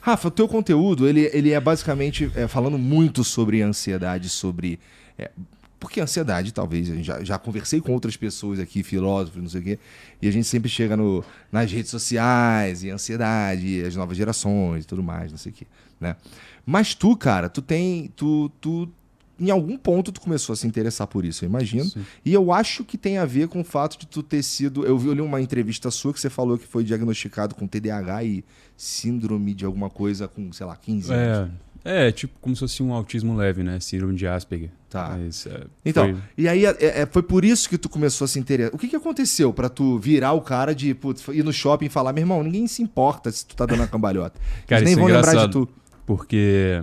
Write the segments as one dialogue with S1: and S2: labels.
S1: Rafa, o teu conteúdo, ele, ele é basicamente é, falando muito sobre ansiedade, sobre... É, porque ansiedade, talvez, já, já conversei com outras pessoas aqui, filósofos, não sei o quê, e a gente sempre chega no, nas redes sociais, e ansiedade, e as novas gerações e tudo mais, não sei o quê, né? Mas tu, cara, tu tem. Tu, tu, em algum ponto tu começou a se interessar por isso, eu imagino. Sim. E eu acho que tem a ver com o fato de tu ter sido. Eu vi eu li uma entrevista sua que você falou que foi diagnosticado com TDAH e síndrome de alguma coisa com, sei lá, 15 anos.
S2: É. É, tipo como se fosse um autismo leve, né? Síndrome de Asperger.
S1: Tá. Mas, é, então, foi... e aí é, é, foi por isso que tu começou a se interessar. O que, que aconteceu para tu virar o cara de putz, ir no shopping e falar, meu irmão, ninguém se importa se tu tá dando a cambalhota.
S2: cara, Eles nem vão é lembrar de tu. Porque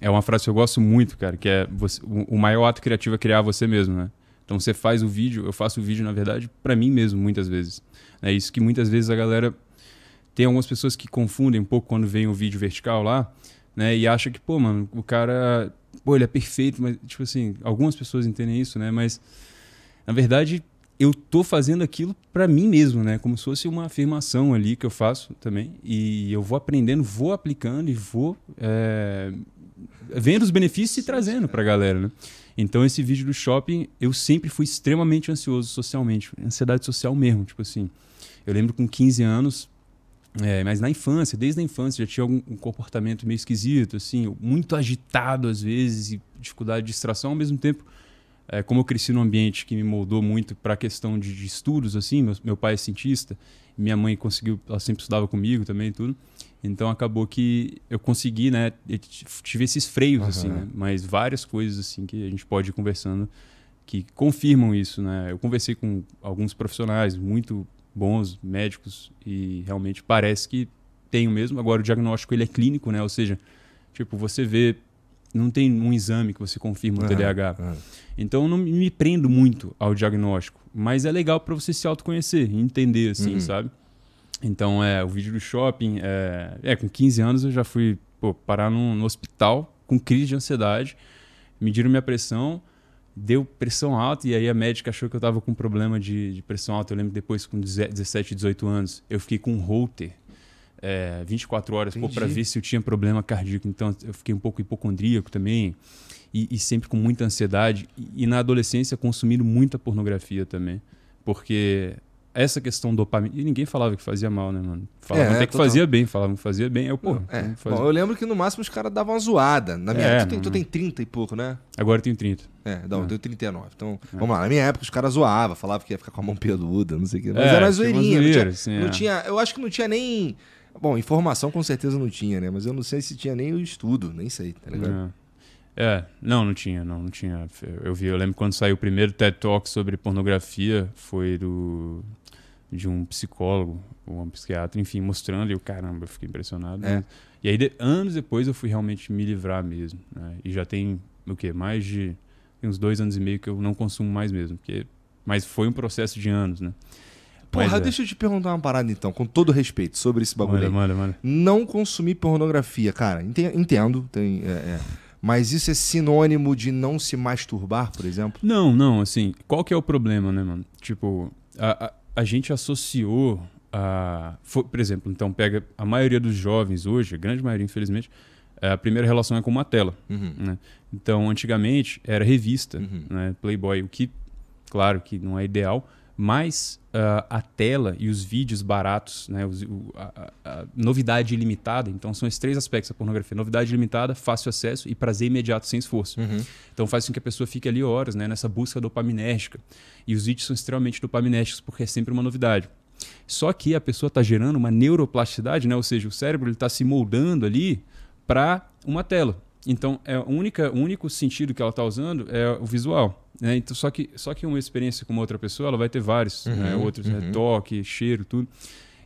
S2: é uma frase que eu gosto muito, cara, que é você, o, maior ato criativo é criar você mesmo, né? Então você faz o vídeo, eu faço o vídeo, na verdade, para mim mesmo, muitas vezes. É isso que muitas vezes a galera. Tem algumas pessoas que confundem um pouco quando vem o vídeo vertical lá né? E acha que, pô, mano, o cara, pô, ele é perfeito, mas, tipo assim, algumas pessoas entendem isso, né? Mas, na verdade, eu tô fazendo aquilo para mim mesmo, né? Como se fosse uma afirmação ali que eu faço também. E eu vou aprendendo, vou aplicando e vou é, vendo os benefícios e trazendo pra galera, né? Então, esse vídeo do shopping, eu sempre fui extremamente ansioso socialmente. Ansiedade social mesmo, tipo assim. Eu lembro com 15 anos, é, mas na infância, desde a infância, já tinha algum um comportamento meio esquisito, assim, muito agitado às vezes e dificuldade de distração. Ao mesmo tempo, é, como eu cresci num ambiente que me moldou muito para a questão de, de, estudos, assim, meu, meu pai é cientista, minha mãe conseguiu, ela sempre estudava comigo também e tudo. Então acabou que eu consegui, né, eu tive esses freios, uhum. assim, né, mas várias coisas, assim, que a gente pode ir conversando que confirmam isso, né. Eu conversei com alguns profissionais muito bons médicos e realmente parece que tem o mesmo. Agora o diagnóstico ele é clínico, né? Ou seja, tipo, você vê não tem um exame que você confirma o uhum, TDAH. Uhum. Então eu não me prendo muito ao diagnóstico, mas é legal para você se autoconhecer entender assim, uhum. sabe? Então é o vídeo do shopping, é, é com 15 anos eu já fui pô, parar no, no hospital com crise de ansiedade, mediram minha pressão, deu pressão alta e aí a médica achou que eu estava com problema de, de, pressão alta. Eu lembro depois, com 17, 18 anos, eu fiquei com um holter é, 24 horas para ver se eu tinha problema cardíaco. Então eu fiquei um pouco hipocondríaco também e, e sempre com muita ansiedade. E, e na adolescência consumindo muita pornografia também. Porque essa questão dopamina. E ninguém falava que fazia mal, né, mano? Falavam é, até que total. fazia bem, falavam que fazia bem. Eu, pô.
S1: É. Bom, eu lembro que no máximo os caras davam uma zoada. Na minha é, época, tu tem, tu tem 30 e pouco, né?
S2: Agora eu tenho 30.
S1: É, não, é. eu tenho 39. Então, é. vamos lá. Na minha época, os caras zoavam, falavam que ia ficar com a mão peluda, não sei o quê. Mas é, era zoeirinha. Não, tinha, assim, não é. tinha. Eu acho que não tinha nem. Bom, informação com certeza não tinha, né? Mas eu não sei se tinha nem o estudo, nem sei, tá ligado?
S2: É, não, não tinha, não, não tinha. Eu vi, eu lembro quando saiu o primeiro TED Talk sobre pornografia, foi do de um psicólogo, um psiquiatra, enfim, mostrando, e eu, caramba, eu fiquei impressionado. É. Né? E aí, de, anos depois, eu fui realmente me livrar mesmo. Né? E já tem, o quê? Mais de uns dois anos e meio que eu não consumo mais mesmo. Porque, mas foi um processo de anos, né?
S1: Porra, é. deixa eu te perguntar uma parada então, com todo respeito, sobre esse bagulho
S2: manda,
S1: aí.
S2: Manda, manda.
S1: Não consumir pornografia, cara, entendo, tem, é, é. mas isso é sinônimo de não se masturbar, por exemplo?
S2: Não, não, assim, qual que é o problema, né, mano? Tipo, a, a a gente associou a. For, por exemplo, então pega a maioria dos jovens hoje, a grande maioria, infelizmente, a primeira relação é com uma tela. Uhum. Né? Então, antigamente era revista, uhum. né? Playboy, o que, claro, que não é ideal, mas uh, a tela e os vídeos baratos, né, os, o, a, a, novidade ilimitada, então são esses três aspectos da pornografia: novidade ilimitada, fácil acesso e prazer imediato sem esforço. Uhum. Então faz com que a pessoa fique ali horas né, nessa busca dopaminérgica. E os vídeos são extremamente dopaminérgicos porque é sempre uma novidade. Só que a pessoa está gerando uma neuroplasticidade, né, ou seja, o cérebro está se moldando ali para uma tela. Então, é a única, o único sentido que ela está usando é o visual. Né? Então, só, que, só que uma experiência com uma outra pessoa, ela vai ter vários né? uhum, né? outros, uhum. né? toque, cheiro, tudo.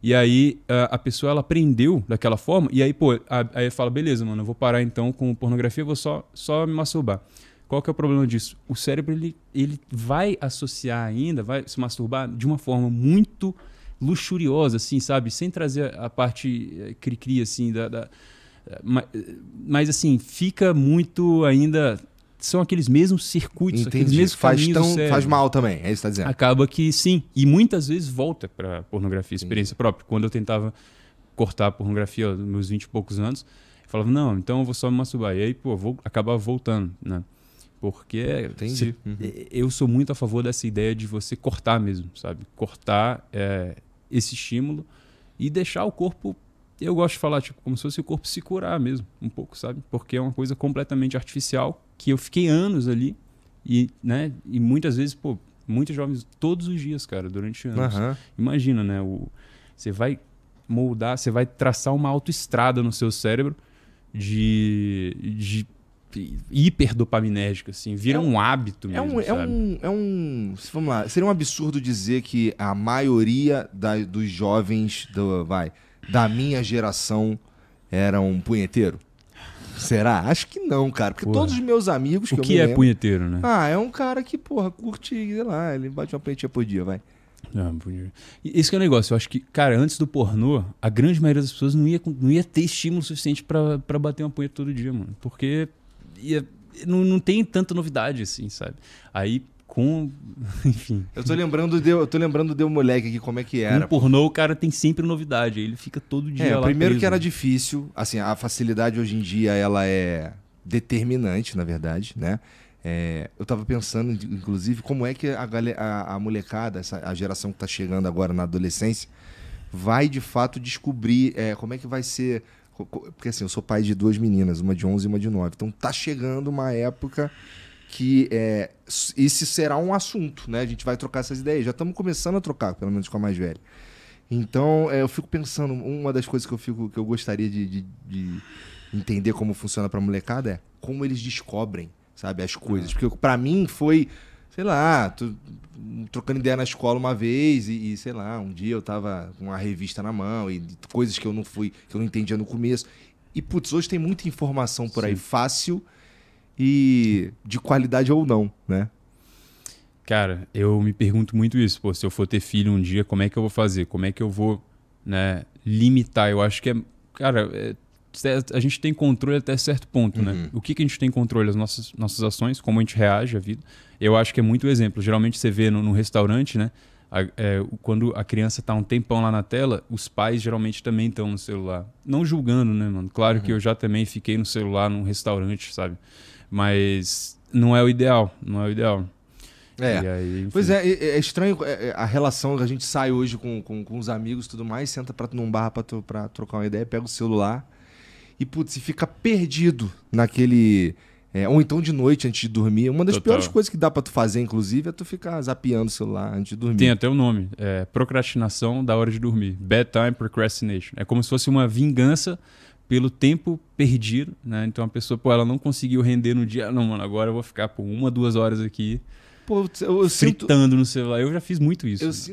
S2: E aí a, a, pessoa ela aprendeu daquela forma, e aí, pô, a, aí fala, beleza, mano, eu vou parar então com pornografia, vou só, só me masturbar. Qual que é o problema disso? O cérebro ele, ele vai associar ainda, vai se masturbar de uma forma muito luxuriosa, assim, sabe? Sem trazer a parte eh, cri-cri, assim, da, da mas, mas, assim, fica muito ainda. São aqueles mesmos circuitos, Entendi. aqueles mesmos
S1: faz tão, Faz mal também, é isso que está dizendo.
S2: Acaba que sim. E muitas vezes volta para pornografia, experiência Entendi. própria. Quando eu tentava cortar a pornografia aos meus 20 e poucos anos. Eu falava, não, então eu vou só me masturbar. E aí, pô, vou acabar voltando, né? Porque se-
S1: Uhum.
S2: eu sou muito a favor dessa ideia de você cortar mesmo, sabe? Cortar é, esse estímulo e deixar o corpo. Eu gosto de falar, tipo, como se fosse o corpo se curar mesmo, um pouco, sabe? Porque é uma coisa completamente artificial que eu fiquei anos ali e, né? E muitas vezes, pô, muitos jovens todos os dias, cara, durante anos.
S1: Aham.
S2: Imagina, né? O, você vai moldar, você vai traçar uma autoestrada no seu cérebro de, de hiperdopaminérgica, assim. Vira
S1: É
S2: um, hábito
S1: É
S2: mesmo,
S1: um, é um, é um. Vamos lá. Seria um absurdo dizer que a maioria da- dos jovens do, vai, da minha geração eram punheteiro? Será? Acho que não, cara. Porque
S2: Porra.
S1: todos os meus amigos que
S2: O que é
S1: lembro-
S2: punheteiro, né?
S1: Ah, é um cara que, porra, curte, sei lá, ele bate uma punhetinha por dia, vai.
S2: Ah, Esse que é o negócio. Eu acho que, cara, antes do pornô, a grande maioria das pessoas não ia, não ia ter estímulo suficiente pra pra bater uma punheta todo dia, mano. Porque ia- não, não tem tanta novidade, assim, sabe? Aí, com... Enfim...
S1: Eu tô lembrando de, eu tô lembrando de um moleque aqui, como é que era.
S2: O pornô, o cara tem sempre novidade. Ele fica todo dia
S1: É,
S2: lá
S1: primeiro
S2: preso,
S1: que era difícil, assim, a facilidade hoje em dia ela é determinante, na verdade, né? É, eu tava pensando, inclusive, como é que a, a- a molecada, essa, a geração que tá chegando agora na adolescência, vai de fato descobrir é, como é que vai ser. Porque assim, eu sou pai de duas meninas, uma de 11 e uma de 9. Então tá chegando uma época que é, esse será um assunto, né? A gente vai trocar essas ideias. Já estamos começando a trocar, pelo menos com a mais velha. Então, é, eu fico pensando, uma das coisas que eu fico que eu gostaria de, de- de entender como funciona pra molecada é como eles descobrem, sabe, as coisas. Porque pra mim foi, sei lá, tô trocando ideia na escola uma vez e, e, sei lá, um dia eu tava com uma revista na mão e coisas que eu não fui, que eu não entendia no começo. E putz, hoje tem muita informação por aí
S2: Sim.
S1: fácil e de qualidade ou não, né?
S2: Cara, eu me pergunto muito isso. Pô, se eu for ter filho um dia, como é que eu vou fazer? Como é que eu vou né, limitar? Eu acho que é. Cara, é, a gente tem controle até certo ponto,
S1: Uhum.
S2: né? O que, que a gente tem controle? As nossas, nossas ações, como a gente reage à vida. Eu acho que é muito exemplo. Geralmente você vê no, no restaurante, né? a- é, quando a criança tá um tempão lá na tela, os pais geralmente também estão no celular. Não julgando, né, mano? Claro que eu já também fiquei no celular num restaurante, sabe? Mas não é o ideal, não é o ideal.
S1: É.
S2: E aí.
S1: Pois é, é, é estranho é, é, a relação que a gente sai hoje com, com, com os amigos e tudo mais, senta pra, num bar pra, pra trocar uma ideia, pega o celular e, putz, fica perdido naquele. é, ou então de noite antes de dormir. Uma das
S2: Total.
S1: piores coisas que dá pra tu fazer, inclusive, é tu ficar zapeando o celular antes de dormir.
S2: Tem até o nome, é procrastinação da hora de dormir. Bedtime procrastination. É como se fosse uma vingança pelo tempo perdido, né? Então a pessoa, pô, ela não conseguiu render no dia. Não, mano, agora eu vou ficar por uma, duas horas aqui
S1: Pô, eu, eu sinto.
S2: fritando no celular. Eu já fiz muito isso.
S1: Eu sinto